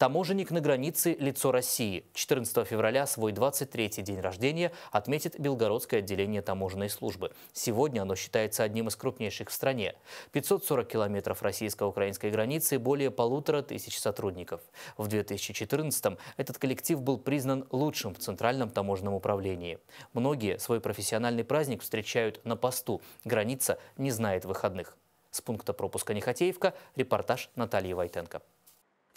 Таможенник на границе – лицо России. 14 февраля свой 23-й день рождения отметит Белгородское отделение таможенной службы. Сегодня оно считается одним из крупнейших в стране. 540 километров российско-украинской границы и более полутора тысяч сотрудников. В 2014-м этот коллектив был признан лучшим в Центральном таможенном управлении. Многие свой профессиональный праздник встречают на посту. Граница не знает выходных. С пункта пропуска Нехотеевка репортаж Натальи Войтенко.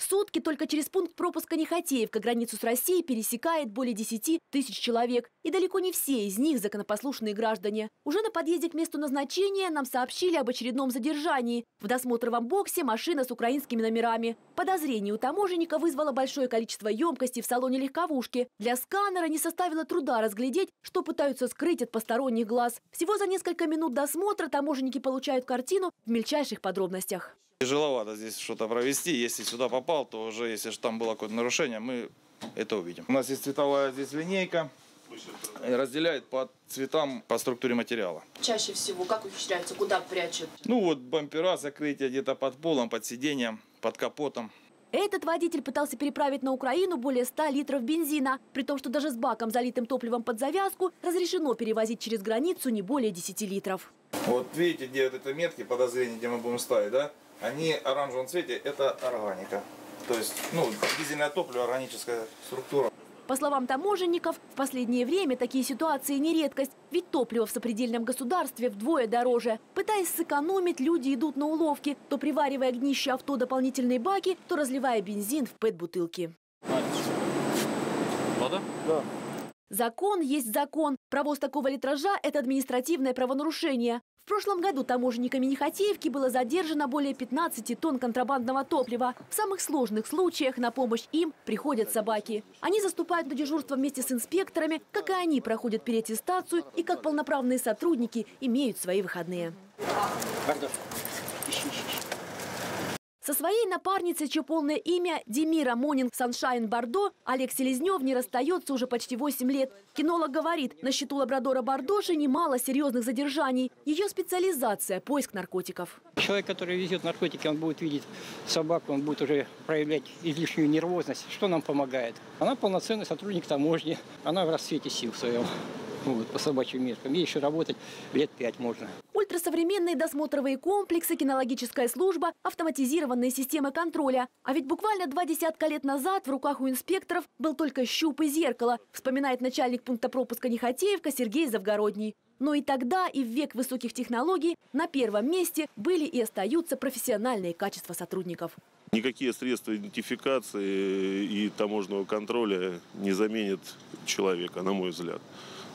Сутки только через пункт пропуска Нехотеевка границу с Россией пересекает более 10 тысяч человек. И далеко не все из них законопослушные граждане. Уже на подъезде к месту назначения нам сообщили об очередном задержании. В досмотровом боксе машина с украинскими номерами. Подозрение у таможенника вызвало большое количество емкостей в салоне легковушки. Для сканера не составило труда разглядеть, что пытаются скрыть от посторонних глаз. Всего за несколько минут досмотра таможенники получают картину в мельчайших подробностях. Тяжеловато здесь что-то провести. Если сюда попал, то уже, если же там было какое-то нарушение, мы это увидим. У нас есть цветовая здесь линейка. Разделяет по цветам, по структуре материала. Чаще всего как ухищряются, куда прячут? Ну вот бампера закрытия где-то под полом, под сиденьем, под капотом. Этот водитель пытался переправить на Украину более 100 литров бензина, при том, что даже с баком, залитым топливом под завязку, разрешено перевозить через границу не более 10 литров. Вот видите, где вот это метки подозрения, где мы будем ставить, да? Они в оранжевом цвете, это органика. То есть, ну, дизельное топливо, органическая структура. По словам таможенников, в последнее время такие ситуации не редкость, ведь топливо в сопредельном государстве вдвое дороже. Пытаясь сэкономить, люди идут на уловки, то приваривая гнище авто дополнительные баки, то разливая бензин в пэт-бутылки. Вода? Да. Закон есть закон. Провоз такого литража – это административное правонарушение. В прошлом году таможенниками Нехотеевки было задержано более 15 тонн контрабандного топлива. В самых сложных случаях на помощь им приходят собаки. Они заступают на дежурство вместе с инспекторами, как и они проходят переаттестацию и как полноправные сотрудники имеют свои выходные. Со своей напарницей, чье полное имя Демира Монинг Саншайн Бордо, Олег Селезнев не расстается уже почти 8 лет. Кинолог говорит, на счету лабрадора Бордоши немало серьезных задержаний. Ее специализация – поиск наркотиков. Человек, который везет наркотики, он будет видеть собаку, он будет уже проявлять излишнюю нервозность. Что нам помогает? Она полноценный сотрудник таможни, она в расцвете сил своем вот, по собачьим меркам. Ей еще работать лет пять можно. Ультрасовременные досмотровые комплексы, кинологическая служба, автоматизированные системы контроля. А ведь буквально два десятка лет назад в руках у инспекторов был только щуп и зеркало, вспоминает начальник пункта пропуска Нехотеевка Сергей Завгородний. Но и тогда, и в век высоких технологий на первом месте были и остаются профессиональные качества сотрудников. Никакие средства идентификации и таможенного контроля не заменят человека, на мой взгляд.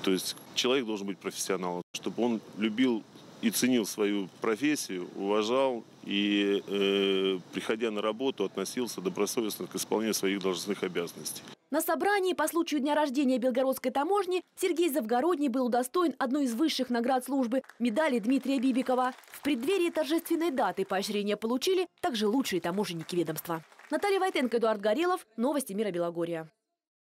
То есть человек должен быть профессионалом, чтобы он любил и ценил свою профессию, уважал и, э, приходя на работу, относился добросовестно к исполнению своих должностных обязанностей. На собрании по случаю дня рождения Белгородской таможни Сергей Завгородний был удостоен одной из высших наград службы – медали Дмитрия Бибикова. В преддверии торжественной даты поощрения получили также лучшие таможенники ведомства. Наталья Войтенко, Эдуард Горелов. Новости мира Белогория.